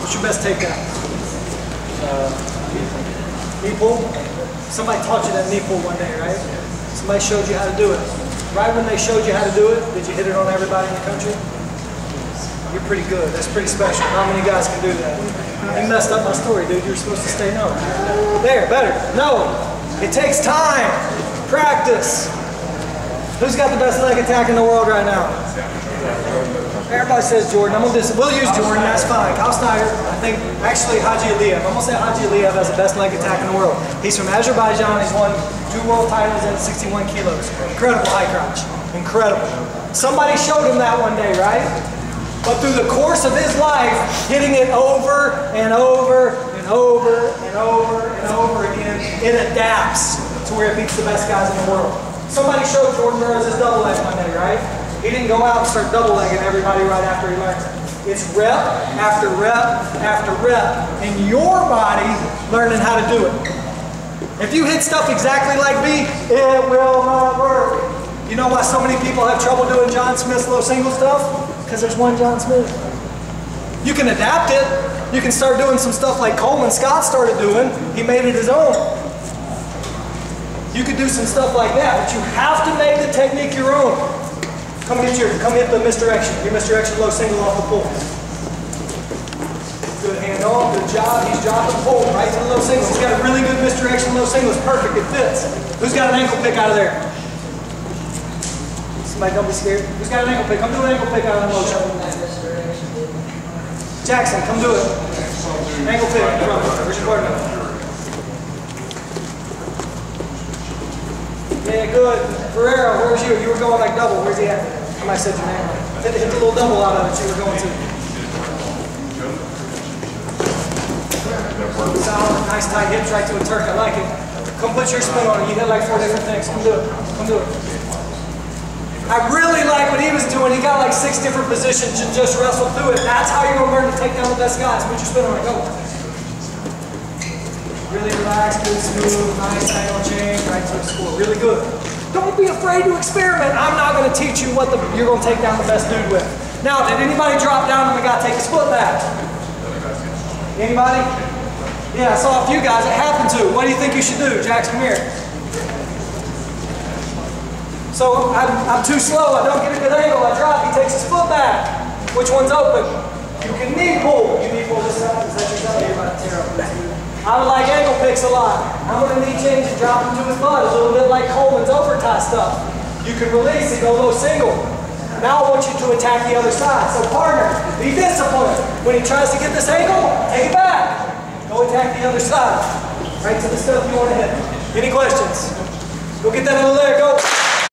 What's your best takedown? Uh, knee? Somebody taught you that knee one day, right? Somebody showed you how to do it. Right when they showed you how to do it, did you hit it on everybody in the country? You're pretty good. That's pretty special. Not many guys can do that. You messed up my story, dude. You're supposed to stay no. There, better. No. It takes time. Practice. Who's got the best leg attack in the world right now? Everybody says Jordan. I'm gonna we'll use Jordan. That's fine. Kyle Snyder. I think actually Haji Aliyev. I'm gonna say Haji Aliyev has the best leg attack in the world. He's from Azerbaijan. He's won two world titles at 61 kilos. Incredible high crouch. Incredible. Somebody showed him that one day, right? But through the course of his life, hitting it over and over and over and over and over again, it adapts to where it beats the best guys in the world. Somebody showed Jordan Burroughs his double leg one day, right? He didn't go out and start double legging everybody right after he learns it. It's rep after rep after rep in your body learning how to do it. If you hit stuff exactly like me, it will not work. You know why so many people have trouble doing John Smith's low single stuff? Because there's one John Smith. You can adapt it. You can start doing some stuff like Coleman Scott started doing. He made it his own. You could do some stuff like that, but you have to make the technique your own. Come hit your, come hit the misdirection. Your misdirection low single off the pull. Good hand on, good job. He's dropping pull right to the low single. He's got a really good misdirection low single. It's perfect, it fits. Who's got an ankle pick out of there? Somebody don't be scared. Who's got an ankle pick? Come do an ankle pick out of the motion. Jackson, come do it. Ankle pick. Where's your partner? Yeah, good. Ferrero, where's you? You were going like double. Where's he at? Somebody said your name. Hit, hit the little double out of it you were going to. Solid, nice tight hips right to a Turk. I like it. Come put your spin on it. You hit like four different things. Come do it. Come do it. I really like what he was doing. He got like six different positions and just wrestled through it. That's how you're going to learn to take down the best guys. Put your spin on it. Go. Really relaxed, good, smooth, nice angle change, right to the score. Really good. Don't be afraid to experiment. I'm not going to teach you what the, you're going to take down the best dude with. Now, did anybody drop down and we got to take a split back? Anybody? Yeah, I saw a few guys. It happened to. What do you think you should do? Jax, come here. So I'm, I'm too slow. I don't get a good angle. I drop. He takes his foot back. Which one's open? You can knee pull. You knee pull this side. Your. I would like picks a lot. I'm going to knee change and drop him to his butt. A little bit like Coleman's overtie stuff. You can release and go low single. Now I want you to attack the other side. So partner, be disciplined. When he tries to get this angle, take it back. Go attack the other side. Right to the stuff you want to hit. Any questions? Go get that other leg.